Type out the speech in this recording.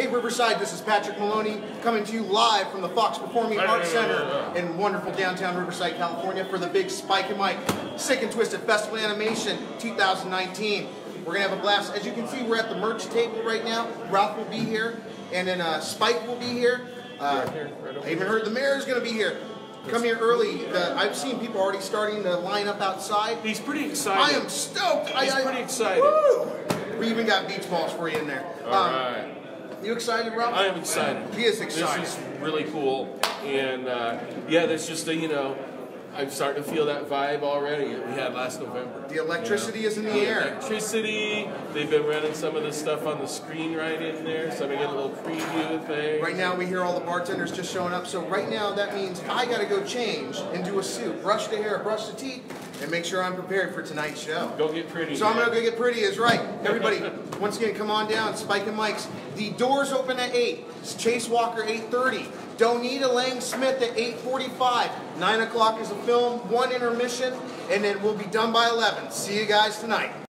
Hey Riverside, this is Patrick Maloney coming to you live from the Fox Performing Arts Center in wonderful downtown Riverside, California for the big Spike and Mike Sick and Twisted Festival Animation 2019. We're gonna have a blast. As you can see, we're at the merch table right now. Ralph will be here, and then uh, Spike will be here. Uh, I even heard the mayor is gonna be here. Come here early. The, I've seen people already starting to line up outside. He's pretty excited. I am stoked. He's I, I, pretty excited. Woo! We even got beach balls for you in there. All Um, right. You excited, Ralph? I am excited. He is excited. This is really cool. And uh, yeah, that's just a, you know, I'm starting to feel that vibe already that we had last November. The electricity you know? is in the The air. Electricity. They've been running some of the stuff on the screen right in there, so I'm getting a little preview thing. Right now, we hear all the bartenders just showing up. So right now, that means I got to go change into a suit, brush the hair, brush the teeth, and make sure I'm prepared for tonight's show. Go get pretty. So I'm gonna go get pretty. Is right. Everybody, once again, come on down. Spike and Mike's. The doors open at eight. Chase Walker 8:30. Donita Lang Smith at 8:45. Nine o'clock is a film. One intermission, and then we'll be done by 11. See you guys tonight.